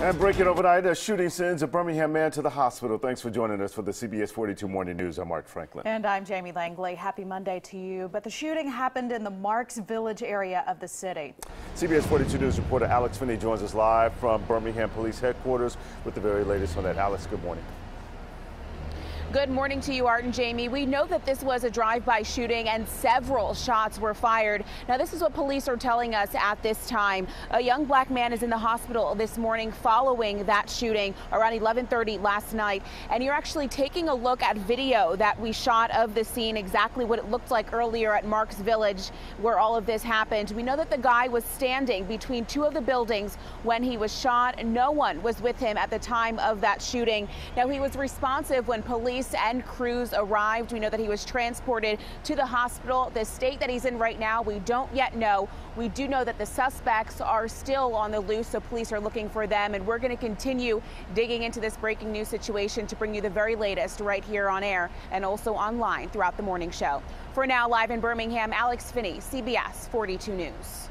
And breaking overnight, a shooting sends a Birmingham man to the hospital. Thanks for joining us for the CBS 42 Morning News. I'm Art Franklin. And I'm Jamie Langley. Happy Monday to you. But the shooting happened in the Marks Village area of the city. CBS 42 News reporter Alex Finney joins us live from Birmingham Police Headquarters with the very latest on that. Alex, good morning. Good morning to you, Art and Jamie. We know that this was a drive-by shooting and several shots were fired. Now, this is what police are telling us at this time. A young black man is in the hospital this morning following that shooting around 1130 last night. And you're actually taking a look at video that we shot of the scene, exactly what it looked like earlier at Marks Village where all of this happened. We know that the guy was standing between two of the buildings when he was shot. No one was with him at the time of that shooting. Now, he was responsive when police police and crews arrived. We know that he was transported to the hospital. The state that he's in right now, we don't yet know. We do know that the suspects are still on the loose, so police are looking for them. And we're going to continue digging into this breaking news situation to bring you the very latest right here on air and also online throughout the morning show. For now, live in Birmingham, Alex Finney, CBS 42 News.